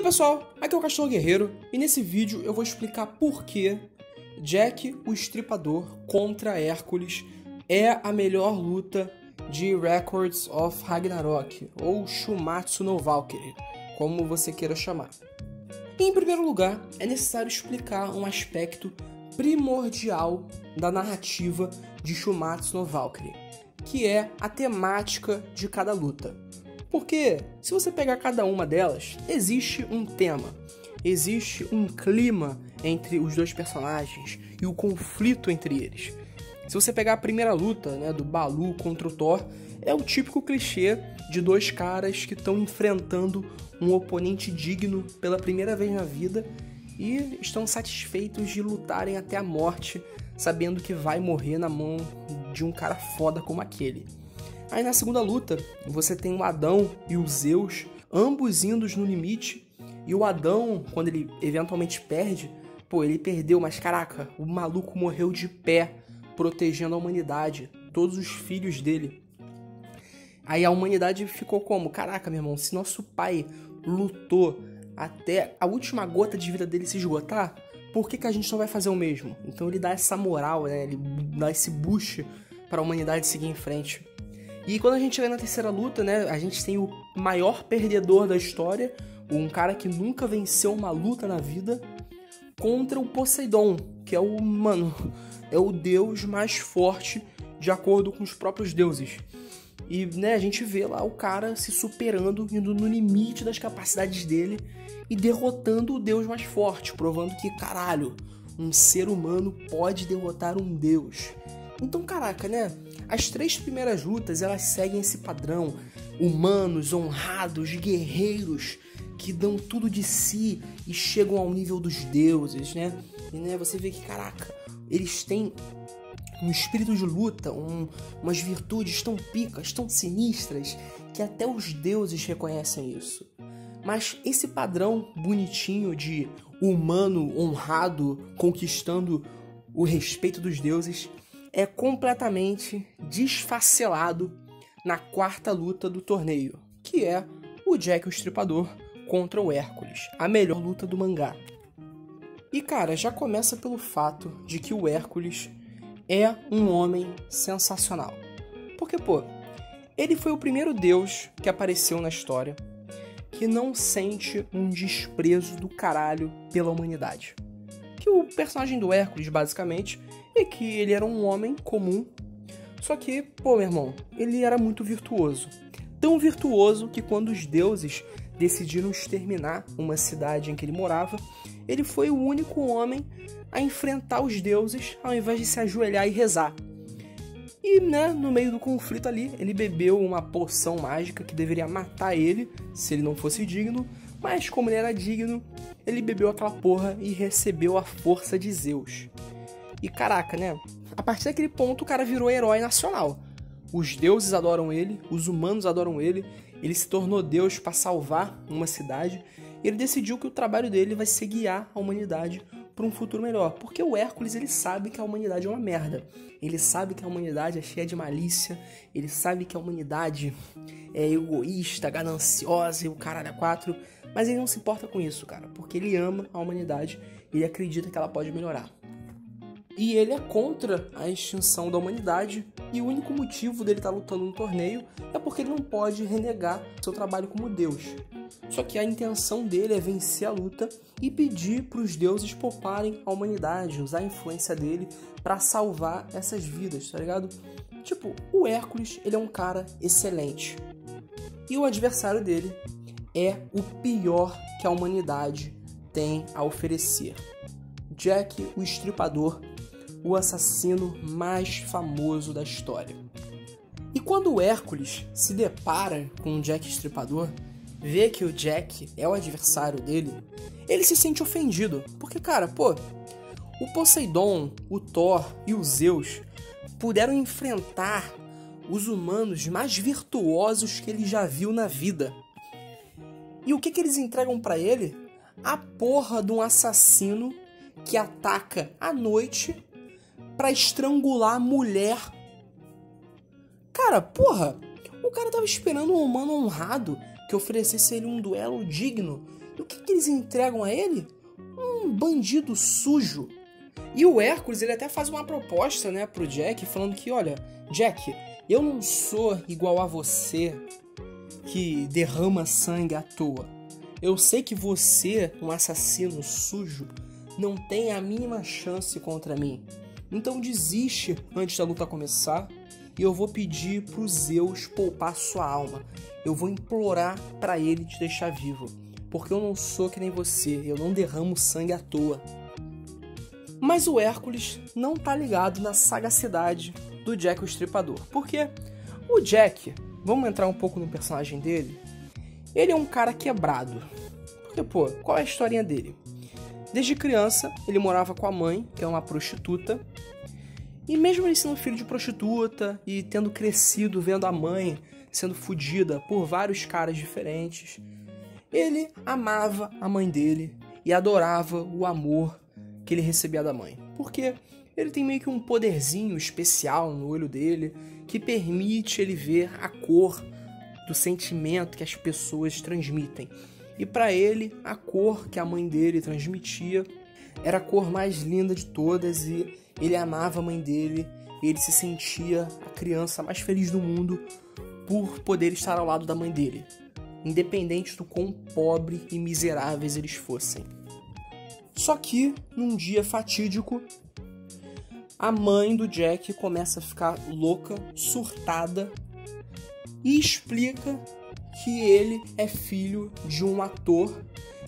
aí pessoal, aqui é o Castelo Guerreiro e nesse vídeo eu vou explicar por que Jack o Estripador contra Hércules é a melhor luta de Records of Ragnarok ou Shumatsu no Valkyrie, como você queira chamar. Em primeiro lugar, é necessário explicar um aspecto primordial da narrativa de Shumatsu no Valkyrie, que é a temática de cada luta. Porque se você pegar cada uma delas, existe um tema, existe um clima entre os dois personagens e o conflito entre eles. Se você pegar a primeira luta, né, do Balu contra o Thor, é o típico clichê de dois caras que estão enfrentando um oponente digno pela primeira vez na vida e estão satisfeitos de lutarem até a morte, sabendo que vai morrer na mão de um cara foda como aquele. Aí na segunda luta, você tem o Adão e o Zeus, ambos indo no limite. E o Adão, quando ele eventualmente perde, pô, ele perdeu, mas caraca, o maluco morreu de pé, protegendo a humanidade, todos os filhos dele. Aí a humanidade ficou como? Caraca, meu irmão, se nosso pai lutou até a última gota de vida dele se esgotar, por que, que a gente não vai fazer o mesmo? Então ele dá essa moral, né? Ele dá esse boost para a humanidade seguir em frente. E quando a gente chega na terceira luta, né, a gente tem o maior perdedor da história, um cara que nunca venceu uma luta na vida, contra o Poseidon, que é o, mano, é o deus mais forte de acordo com os próprios deuses. E, né, a gente vê lá o cara se superando, indo no limite das capacidades dele e derrotando o deus mais forte, provando que, caralho, um ser humano pode derrotar um deus. Então, caraca, né? As três primeiras lutas elas seguem esse padrão: humanos, honrados, guerreiros que dão tudo de si e chegam ao nível dos deuses, né? E, né, você vê que, caraca, eles têm um espírito de luta, um, umas virtudes tão picas, tão sinistras, que até os deuses reconhecem isso. Mas esse padrão bonitinho de humano honrado conquistando o respeito dos deuses é completamente desfacelado na quarta luta do torneio, que é o Jack o Estripador contra o Hércules, a melhor luta do mangá. E cara, já começa pelo fato de que o Hércules é um homem sensacional. Porque, pô, ele foi o primeiro deus que apareceu na história que não sente um desprezo do caralho pela humanidade. Que o personagem do Hércules, basicamente, e que ele era um homem comum. Só que, pô, meu irmão, ele era muito virtuoso. Tão virtuoso que quando os deuses decidiram exterminar uma cidade em que ele morava, ele foi o único homem a enfrentar os deuses ao invés de se ajoelhar e rezar. E, né, no meio do conflito ali, ele bebeu uma poção mágica que deveria matar ele se ele não fosse digno, mas como ele era digno, ele bebeu aquela porra e recebeu a força de Zeus. E caraca, né? A partir daquele ponto o cara virou herói nacional. Os deuses adoram ele, os humanos adoram ele, ele se tornou Deus para salvar uma cidade. E ele decidiu que o trabalho dele vai ser guiar a humanidade para um futuro melhor. Porque o Hércules ele sabe que a humanidade é uma merda. Ele sabe que a humanidade é cheia de malícia. Ele sabe que a humanidade é egoísta, gananciosa e o caralho é quatro. Mas ele não se importa com isso, cara. Porque ele ama a humanidade e ele acredita que ela pode melhorar. E ele é contra a extinção da humanidade. E o único motivo dele estar tá lutando no torneio é porque ele não pode renegar seu trabalho como deus. Só que a intenção dele é vencer a luta e pedir para os deuses pouparem a humanidade, usar a influência dele para salvar essas vidas, tá ligado? Tipo, o Hércules, ele é um cara excelente. E o adversário dele é o pior que a humanidade tem a oferecer. Jack, o Estripador, o assassino mais famoso da história. E quando Hércules se depara com o Jack Estripador, vê que o Jack é o adversário dele, ele se sente ofendido. Porque, cara, pô, o Poseidon, o Thor e o Zeus puderam enfrentar os humanos mais virtuosos que ele já viu na vida. E o que, que eles entregam para ele? A porra de um assassino que ataca à noite para estrangular a mulher. Cara, porra, o cara tava esperando um humano honrado que oferecesse ele um duelo digno. E o que, que eles entregam a ele? Um bandido sujo. E o Hércules, ele até faz uma proposta, né, pro Jack, falando que, olha, Jack, eu não sou igual a você que derrama sangue à toa. Eu sei que você, um assassino sujo, não tem a mínima chance contra mim. Então desiste antes da luta começar e eu vou pedir para os Zeus poupar sua alma. Eu vou implorar para ele te deixar vivo, porque eu não sou que nem você, eu não derramo sangue à toa. Mas o Hércules não tá ligado na sagacidade do Jack o Estripador. Porque o Jack, vamos entrar um pouco no personagem dele, ele é um cara quebrado. Porque, pô, qual é a historinha dele? Desde criança, ele morava com a mãe, que é uma prostituta, e mesmo ele sendo filho de prostituta e tendo crescido vendo a mãe sendo fodida por vários caras diferentes, ele amava a mãe dele e adorava o amor que ele recebia da mãe. Porque ele tem meio que um poderzinho especial no olho dele que permite ele ver a cor do sentimento que as pessoas transmitem. E para ele, a cor que a mãe dele transmitia era a cor mais linda de todas e ele amava a mãe dele, ele se sentia a criança mais feliz do mundo por poder estar ao lado da mãe dele, independente do quão pobre e miseráveis eles fossem. Só que, num dia fatídico, a mãe do Jack começa a ficar louca, surtada e explica que ele é filho de um ator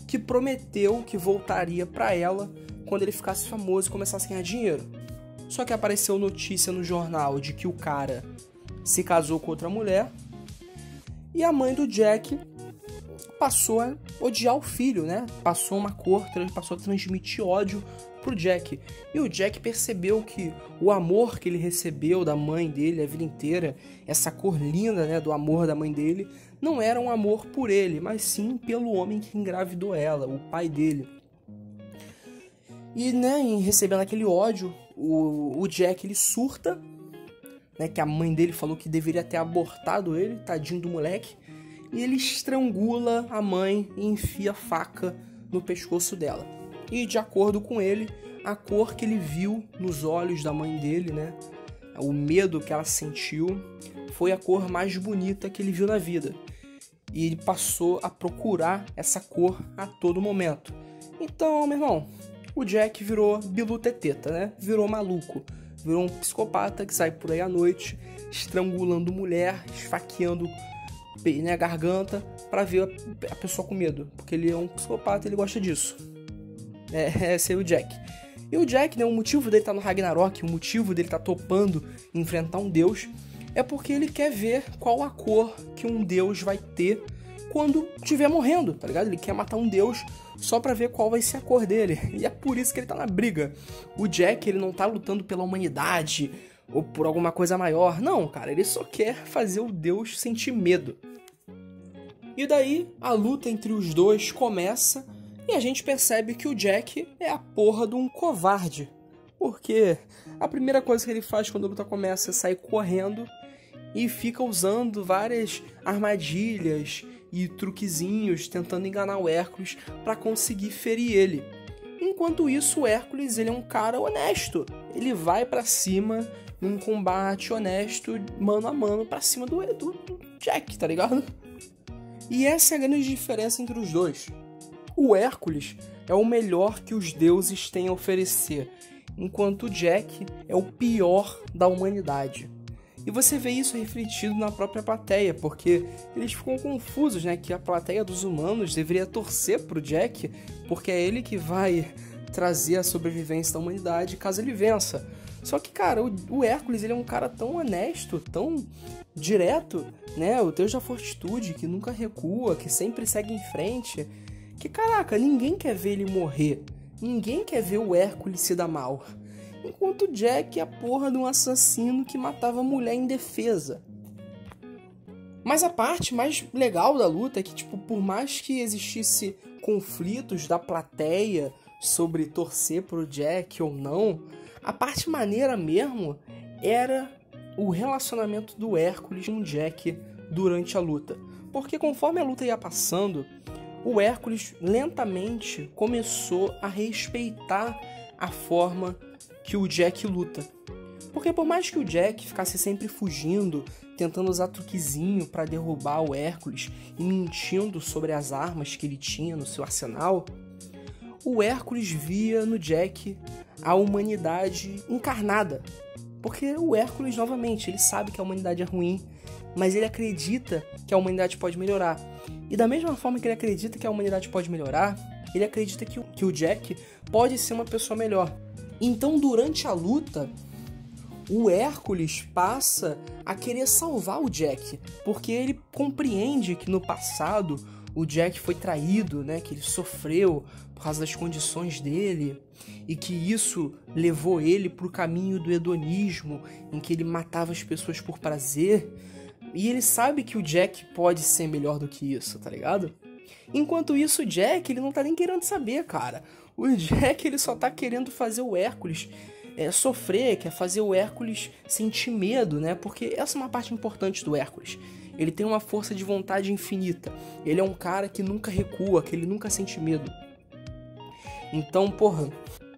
que prometeu que voltaria para ela quando ele ficasse famoso e começasse a ganhar dinheiro. Só que apareceu notícia no jornal de que o cara se casou com outra mulher e a mãe do Jack passou a odiar o filho, né? Passou uma cor, passou a transmitir ódio pro Jack. E o Jack percebeu que o amor que ele recebeu da mãe dele a vida inteira, essa cor linda, né, do amor da mãe dele, não era um amor por ele, mas sim pelo homem que engravidou ela, o pai dele. E, né, em recebendo aquele ódio, o, o Jack ele surta, né, que a mãe dele falou que deveria ter abortado ele, tadinho do moleque, e ele estrangula a mãe e enfia faca no pescoço dela. E de acordo com ele, a cor que ele viu nos olhos da mãe dele, né, o medo que ela sentiu, foi a cor mais bonita que ele viu na vida. E ele passou a procurar essa cor a todo momento. Então, meu irmão, o Jack virou Bilu Teteta, né? Virou maluco. Virou um psicopata que sai por aí à noite, estrangulando mulher, esfaqueando né, a garganta para ver a pessoa com medo. Porque ele é um psicopata ele gosta disso. É, esse é o Jack. E o Jack, né, o motivo dele estar tá no Ragnarok, o motivo dele estar tá topando enfrentar um deus, é porque ele quer ver qual a cor que um deus vai ter quando estiver morrendo, tá ligado? Ele quer matar um deus só para ver qual vai ser a cor dele. E é por isso que ele tá na briga. O Jack, ele não tá lutando pela humanidade ou por alguma coisa maior. Não, cara, ele só quer fazer o deus sentir medo. E daí a luta entre os dois começa e a gente percebe que o Jack é a porra de um covarde. Porque a primeira coisa que ele faz quando a luta começa é sair correndo e fica usando várias armadilhas e truquezinhos tentando enganar o Hércules para conseguir ferir ele. Enquanto isso, o Hércules ele é um cara honesto. Ele vai para cima num combate honesto, mano a mano, para cima do, do, do Jack, tá ligado? E essa é a grande diferença entre os dois. O Hércules é o melhor que os deuses têm a oferecer, enquanto Jack é o pior da humanidade. E você vê isso refletido na própria plateia, porque eles ficam confusos, né? Que a plateia dos humanos deveria torcer pro Jack, porque é ele que vai trazer a sobrevivência da humanidade caso ele vença. Só que, cara, o, Hércules ele é um cara tão honesto, tão direto, né? O Deus da Fortitude, que nunca recua, que sempre segue em frente. Que, caraca, ninguém quer ver ele morrer. Ninguém quer ver o Hércules se dar mal enquanto Jack é a porra de um assassino que matava mulher em defesa. Mas a parte mais legal da luta é que, tipo, por mais que existisse conflitos da plateia sobre torcer pro Jack ou não, a parte maneira mesmo era o relacionamento do Hércules com Jack durante a luta. Porque conforme a luta ia passando, o Hércules lentamente começou a respeitar a forma que o Jack luta. Porque por mais que o Jack ficasse sempre fugindo, tentando usar truquezinho para derrubar o Hércules e mentindo sobre as armas que ele tinha no seu arsenal, o Hércules via no Jack a humanidade encarnada. Porque o Hércules, novamente, ele sabe que a humanidade é ruim, mas ele acredita que a humanidade pode melhorar. E da mesma forma que ele acredita que a humanidade pode melhorar, ele acredita que que o Jack pode ser uma pessoa melhor. Então, durante a luta, o Hércules passa a querer salvar o Jack, porque ele compreende que no passado o Jack foi traído, né, que ele sofreu por causa das condições dele e que isso levou ele para o caminho do hedonismo, em que ele matava as pessoas por prazer. E ele sabe que o Jack pode ser melhor do que isso, tá ligado? Enquanto isso, o Jack, ele não tá nem querendo saber, cara. O Jack, ele só tá querendo fazer o Hércules é, sofrer, quer fazer o Hércules sentir medo, né? Porque essa é uma parte importante do Hércules. Ele tem uma força de vontade infinita. Ele é um cara que nunca recua, que ele nunca sente medo. Então, porra,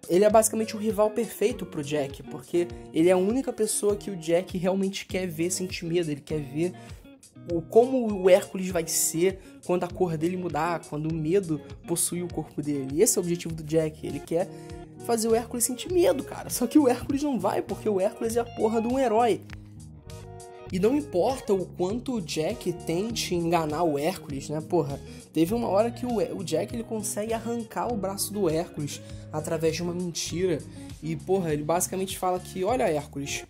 ele é basicamente o rival perfeito pro Jack, porque ele é a única pessoa que o Jack realmente quer ver sentir medo, ele quer ver como o Hércules vai ser quando a cor dele mudar, quando o medo possui o corpo dele. Esse é o objetivo do Jack, ele quer fazer o Hércules sentir medo, cara. Só que o Hércules não vai, porque o Hércules é a porra de um herói. E não importa o quanto o Jack tente enganar o Hércules, né? Porra, teve uma hora que o, o Jack ele consegue arrancar o braço do Hércules através de uma mentira. E, porra, ele basicamente fala que, olha, Hércules,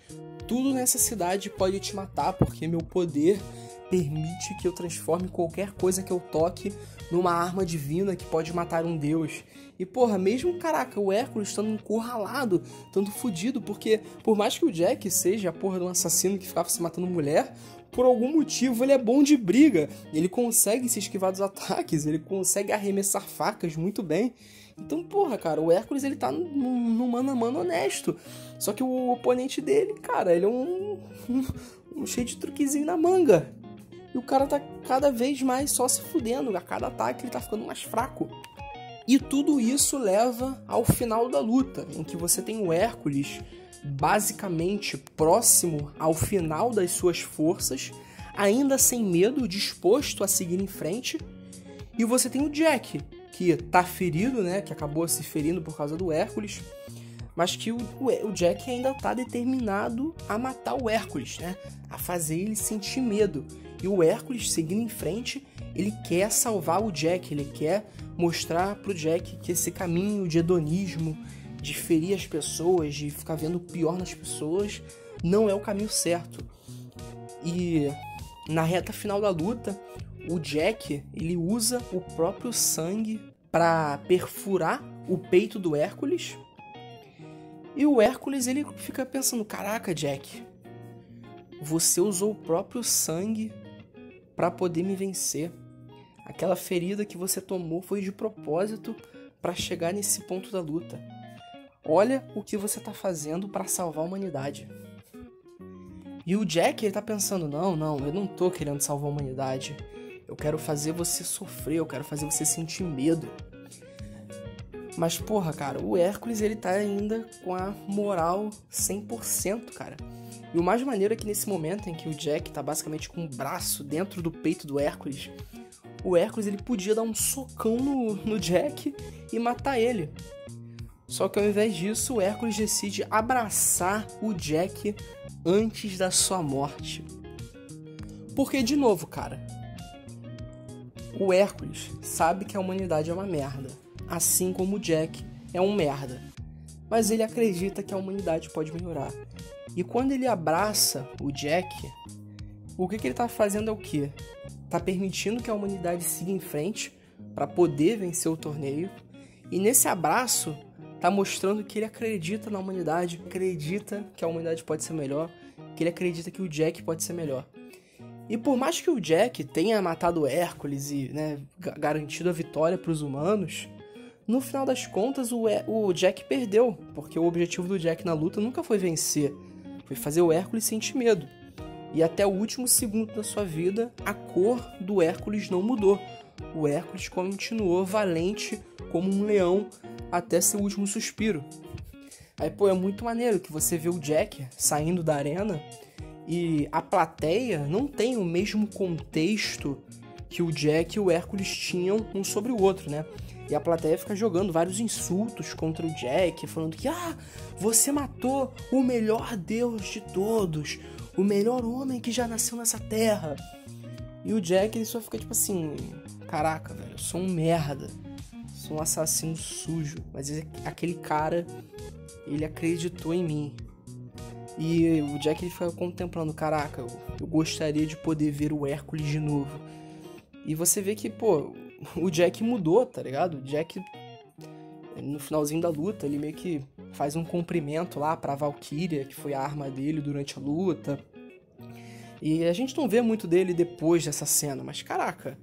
tudo nessa cidade pode te matar porque meu poder permite que eu transforme qualquer coisa que eu toque numa arma divina que pode matar um deus. E porra, mesmo caraca, o Hércules estando encurralado, estando fudido, porque por mais que o Jack seja a porra de um assassino que ficava se matando mulher, por algum motivo ele é bom de briga. Ele consegue se esquivar dos ataques, ele consegue arremessar facas muito bem. Então, porra, cara, o Hércules ele tá no mano a mano honesto. Só que o oponente dele, cara, ele é um, um, um cheio de truquezinho na manga. E o cara tá cada vez mais só se fudendo. A cada ataque ele tá ficando mais fraco. E tudo isso leva ao final da luta, em que você tem o Hércules basicamente próximo ao final das suas forças, ainda sem medo, disposto a seguir em frente. E você tem o Jack, que tá ferido, né? Que acabou se ferindo por causa do Hércules. Mas que o, o, o Jack ainda tá determinado a matar o Hércules, né? A fazer ele sentir medo. E o Hércules, seguindo em frente, ele quer salvar o Jack, ele quer mostrar pro Jack que esse caminho de hedonismo, de ferir as pessoas, de ficar vendo o pior nas pessoas, não é o caminho certo. E na reta final da luta, o Jack, ele usa o próprio sangue para perfurar o peito do Hércules. E o Hércules ele fica pensando: "Caraca, Jack, você usou o próprio sangue para poder me vencer. Aquela ferida que você tomou foi de propósito para chegar nesse ponto da luta. Olha o que você está fazendo para salvar a humanidade. E o Jack ele tá pensando: não, não, eu não tô querendo salvar a humanidade. Eu quero fazer você sofrer, eu quero fazer você sentir medo. Mas porra, cara, o Hércules ele tá ainda com a moral 100%, cara. E o mais maneiro é que nesse momento em que o Jack tá basicamente com o braço dentro do peito do Hércules, o Hércules ele podia dar um socão no, no Jack e matar ele. Só que ao invés disso, o Hércules decide abraçar o Jack antes da sua morte. Porque, de novo, cara, o Hércules sabe que a humanidade é uma merda, assim como o Jack é um merda. Mas ele acredita que a humanidade pode melhorar. E quando ele abraça o Jack, o que, que ele está fazendo é o que? Está permitindo que a humanidade siga em frente para poder vencer o torneio. E nesse abraço, está mostrando que ele acredita na humanidade, acredita que a humanidade pode ser melhor, que ele acredita que o Jack pode ser melhor. E por mais que o Jack tenha matado Hércules e né, garantido a vitória para os humanos, no final das contas o, o Jack perdeu, porque o objetivo do Jack na luta nunca foi vencer, foi fazer o Hércules sentir medo. E até o último segundo da sua vida, a cor do Hércules não mudou. o Hércules continuou valente como um leão até seu último suspiro. Aí, pô, é muito maneiro que você vê o Jack saindo da arena e a plateia não tem o mesmo contexto que o Jack e o Hércules tinham um sobre o outro, né? E a plateia fica jogando vários insultos contra o Jack, falando que, ah, você matou o melhor deus de todos, o melhor homem que já nasceu nessa terra. E o Jack, ele só fica tipo assim: caraca, velho, eu sou um merda, sou um assassino sujo, mas aquele cara, ele acreditou em mim. E o Jack ele fica contemplando: caraca, eu, eu gostaria de poder ver o Hércules de novo. E você vê que, pô, o Jack mudou, tá ligado? O Jack, no finalzinho da luta, ele meio que faz um cumprimento lá pra Valkyria, que foi a arma dele durante a luta. E a gente não vê muito dele depois dessa cena, mas caraca,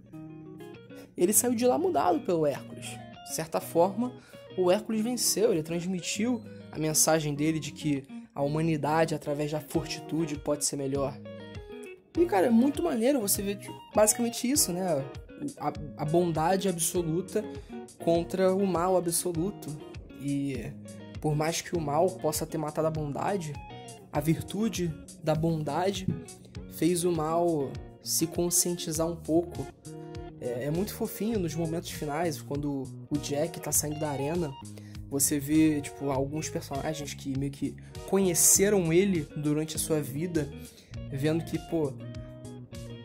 ele saiu de lá mudado pelo Hércules. De certa forma, o Hércules venceu, ele transmitiu a mensagem dele de que a humanidade, através da fortitude, pode ser melhor. E, cara, é muito maneiro você ver basicamente isso, né? A, a bondade absoluta contra o mal absoluto. E por mais que o mal possa ter matado a bondade, a virtude da bondade fez o mal se conscientizar um pouco. É, é, muito fofinho nos momentos finais, quando o Jack tá saindo da arena. Você vê, tipo, alguns personagens que meio que conheceram ele durante a sua vida, vendo que, pô,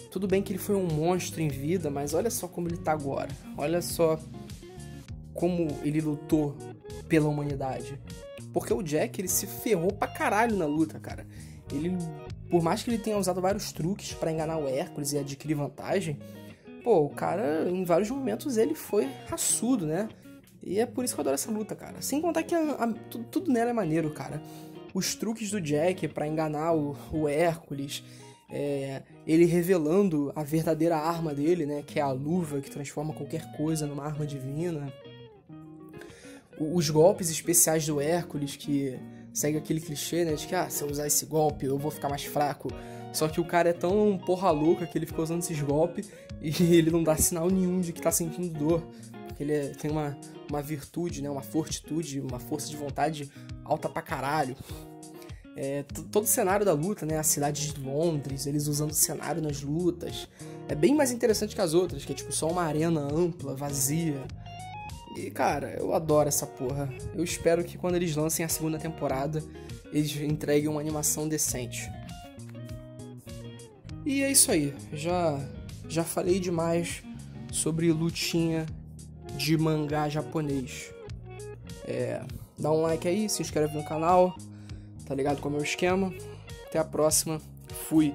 tudo bem que ele foi um monstro em vida, mas olha só como ele tá agora. Olha só como ele lutou pela humanidade. Porque o Jack, ele se ferrou pra caralho na luta, cara. Ele, por mais que ele tenha usado vários truques para enganar o Hércules e adquirir vantagem, pô, o cara, em vários momentos, ele foi raçudo, né? E é por isso que eu adoro essa luta, cara. Sem contar que a, a, tudo, tudo, nela é maneiro, cara. Os truques do Jack para enganar o, o Hércules, é, ele revelando a verdadeira arma dele, né? Que é a luva que transforma qualquer coisa numa arma divina os golpes especiais do Hércules, que segue aquele clichê, né? De que, ah, se eu usar esse golpe, eu vou ficar mais fraco. Só que o cara é tão porra louca que ele ficou usando esses golpes e ele não dá sinal nenhum de que tá sentindo dor. Porque ele é, tem uma, uma virtude, né? Uma fortitude, uma força de vontade alta pra caralho. É, todo o cenário da luta, né? A cidade de Londres, eles usando o cenário nas lutas. É bem mais interessante que as outras, que é tipo só uma arena ampla, vazia. E, cara, eu adoro essa porra. Eu espero que quando eles lancem a segunda temporada, eles entreguem uma animação decente. E é isso aí. Já, já falei demais sobre lutinha de mangá japonês. É, dá um like aí, se inscreve no canal, tá ligado com o meu esquema. Até a próxima. Fui.